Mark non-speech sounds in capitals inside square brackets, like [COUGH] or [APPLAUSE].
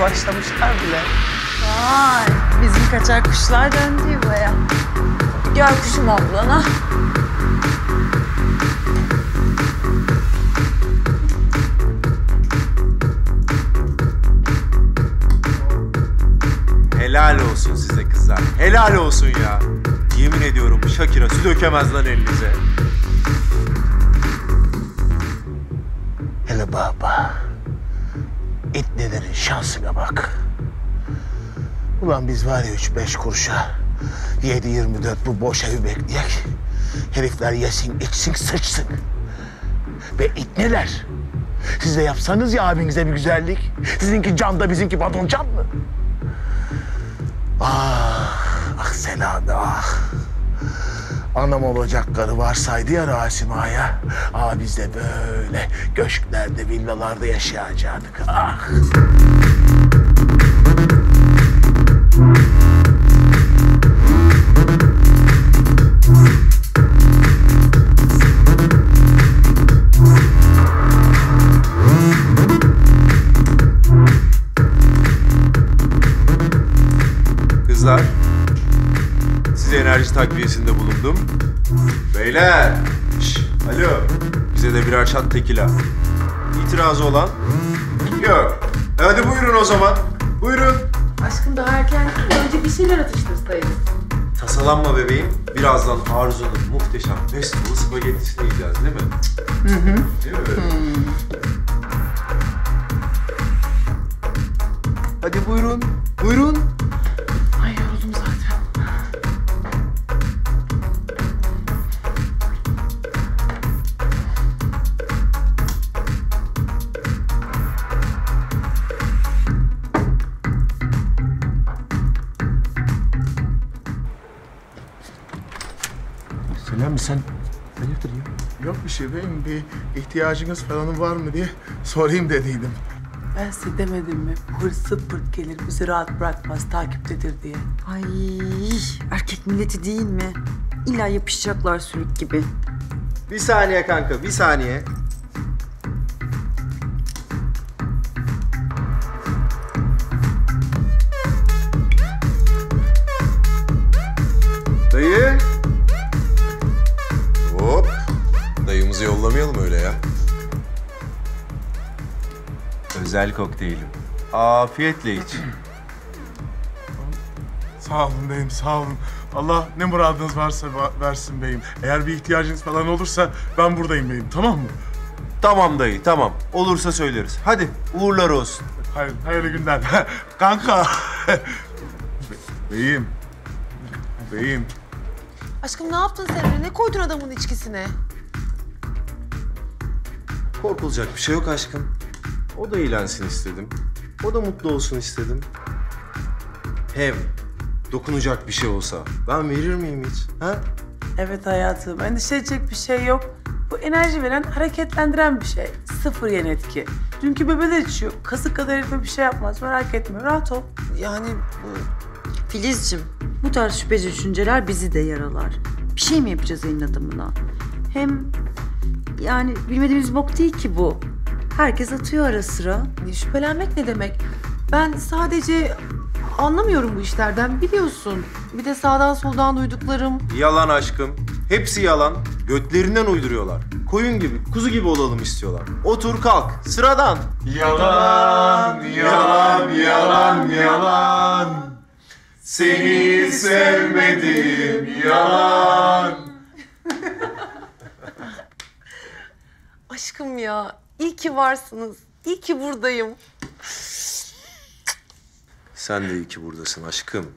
başlamışlar bile. Vay, bizim kaçar kuşlar döndü yuvaya. Gel kuşum ablana. Helal olsun size kızlar. Helal olsun ya. Yemin ediyorum Şakir'a su dökemez lan elinize. Hele baba. İtnelerin şansına bak. Ulan biz var ya üç beş kuruşa 7-24 bu boş evi bekleyek. Herifler yesin, içsin, sıçsın. Ve itneler. Siz de yapsanız ya abinize bir güzellik. Sizinki can da bizimki badon can mı? Ah, ah Selami ah. Anam olacak karı varsaydı ya Rasim Ağa'ya. Aa biz de böyle köşklerde, villalarda yaşayacaktık. Ah. Takviyesinde bulundum. Beyler, şş, alo. Bize de birer şat tekila. İtirazı olan? Yok. E Hadi buyurun o zaman. Buyurun. Aşkım daha erken değil? Önce bir şeyler atıştırsaydın. Tasalanma bebeğim. Birazdan Arzu'nun muhteşem festival spagettisini yiyeceğiz değil mi? Hı hı. Değil mi? Hadi buyurun. Buyurun. Selami sen hayırdır ya? Yok bir şey benim bir ihtiyacınız falan var mı diye sorayım dediydim. Ben size demedim mi? Hırsı pırt gelir, bizi rahat bırakmaz, takiptedir diye. Ay, erkek milleti değil mi? İlla yapışacaklar sürük gibi. Bir saniye kanka, bir saniye. Özel kokteylim. Afiyetle iç. [CLEARS THROAT] Sağ olun beyim sağ olun. Allah ne muradınız varsa va- versin beyim. Eğer bir ihtiyacınız falan olursa ben buradayım beyim tamam mı? Tamam dayı, tamam. Olursa söyleriz. Hadi, uğurlar olsun. Hayır, hayırlı günler. [LAUGHS] Kanka. Be- beyim. Beyim. Aşkım ne yaptın sen öyle? Ne koydun adamın içkisine? Korkulacak bir şey yok aşkım. O da eğlensin istedim. O da mutlu olsun istedim. Hem dokunacak bir şey olsa ben verir miyim hiç? Ha? Evet hayatım, endişe edecek bir şey yok. Bu enerji veren, hareketlendiren bir şey. Sıfır yan etki. Dünkü bebe de içiyor. Kasık kadar herife bir şey yapmaz, merak etme. Rahat ol. Yani Filizcim, bu tarz şüpheci düşünceler bizi de yaralar. Bir şey mi yapacağız elin adamına? Hem yani bilmediğimiz bok değil ki bu. Herkes atıyor ara sıra. şüphelenmek ne demek? Ben sadece anlamıyorum bu işlerden biliyorsun. Bir de sağdan soldan duyduklarım. Yalan aşkım. Hepsi yalan. Götlerinden uyduruyorlar. Koyun gibi, kuzu gibi olalım istiyorlar. Otur kalk. Sıradan. Yalan, yalan, yalan, yalan. Seni sevmedim, yalan. [LAUGHS] Aşkım ya iyi ki varsınız. İyi ki buradayım. Sen de iyi ki buradasın aşkım.